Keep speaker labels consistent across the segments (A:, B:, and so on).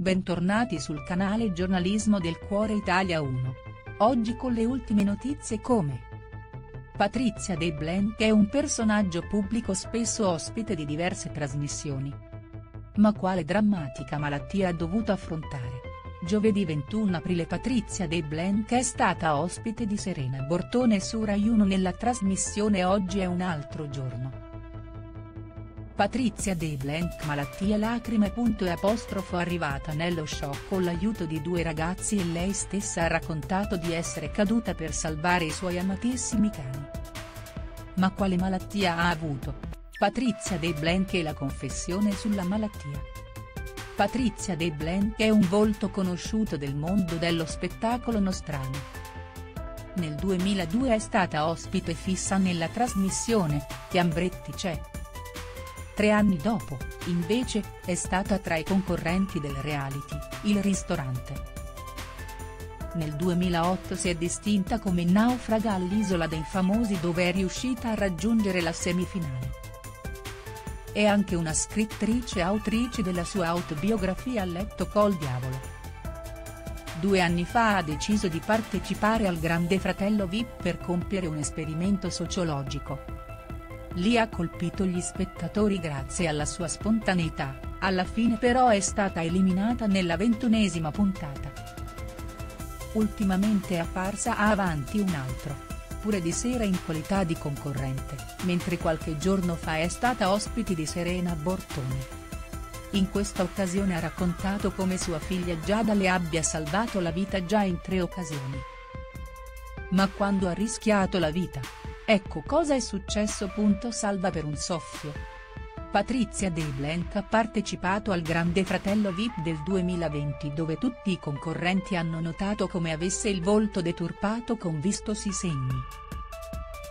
A: Bentornati sul canale Giornalismo del Cuore Italia 1. Oggi con le ultime notizie come Patrizia De Blanc è un personaggio pubblico spesso ospite di diverse trasmissioni. Ma quale drammatica malattia ha dovuto affrontare? Giovedì 21 aprile Patrizia De Blanc è stata ospite di Serena Bortone su Rai 1 nella trasmissione Oggi è un altro giorno. Patrizia De Blanc malattia lacrime. Apostrofo arrivata nello show con l'aiuto di due ragazzi e lei stessa ha raccontato di essere caduta per salvare i suoi amatissimi cani. Ma quale malattia ha avuto? Patrizia De Blanc e la confessione sulla malattia. Patrizia De Blanc è un volto conosciuto del mondo dello spettacolo nostrano. Nel 2002 è stata ospite fissa nella trasmissione, Chiambretti c'è. Tre anni dopo, invece, è stata tra i concorrenti del reality, Il ristorante. Nel 2008 si è distinta come naufraga all'Isola dei Famosi dove è riuscita a raggiungere la semifinale. È anche una scrittrice autrice della sua autobiografia letto col diavolo. Due anni fa ha deciso di partecipare al Grande Fratello VIP per compiere un esperimento sociologico lì ha colpito gli spettatori grazie alla sua spontaneità, alla fine però è stata eliminata nella ventunesima puntata. Ultimamente è apparsa a Avanti un altro. Pure di sera in qualità di concorrente, mentre qualche giorno fa è stata ospite di Serena Bortone. In questa occasione ha raccontato come sua figlia Giada le abbia salvato la vita già in tre occasioni. Ma quando ha rischiato la vita, Ecco cosa è successo. Salva per un soffio. Patrizia De Blanc ha partecipato al Grande Fratello VIP del 2020 dove tutti i concorrenti hanno notato come avesse il volto deturpato con vistosi segni.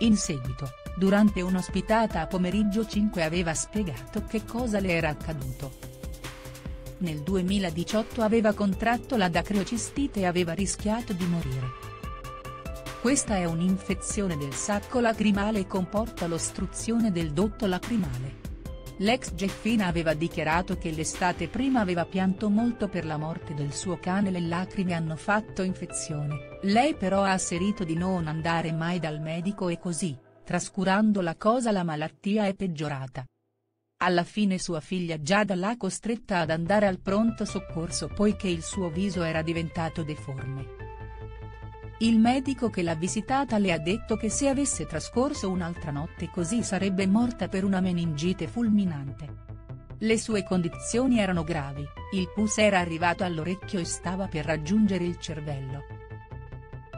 A: In seguito, durante un'ospitata a pomeriggio 5 aveva spiegato che cosa le era accaduto. Nel 2018 aveva contratto la dacreocistite e aveva rischiato di morire. Questa è un'infezione del sacco lacrimale e comporta l'ostruzione del dotto lacrimale. L'ex Jeffina aveva dichiarato che l'estate prima aveva pianto molto per la morte del suo cane le lacrime hanno fatto infezione, lei però ha asserito di non andare mai dal medico e così, trascurando la cosa la malattia è peggiorata. Alla fine sua figlia Giada l'ha costretta ad andare al pronto soccorso poiché il suo viso era diventato deforme. Il medico che l'ha visitata le ha detto che se avesse trascorso un'altra notte così sarebbe morta per una meningite fulminante. Le sue condizioni erano gravi, il pus era arrivato all'orecchio e stava per raggiungere il cervello.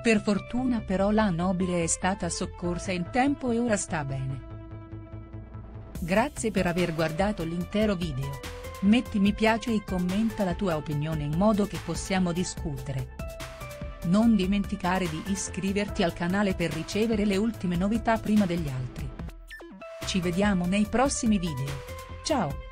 A: Per fortuna però la nobile è stata soccorsa in tempo e ora sta bene. Grazie per aver guardato l'intero video. Metti mi piace e commenta la tua opinione in modo che possiamo discutere. Non dimenticare di iscriverti al canale per ricevere le ultime novità prima degli altri. Ci vediamo nei prossimi video. Ciao!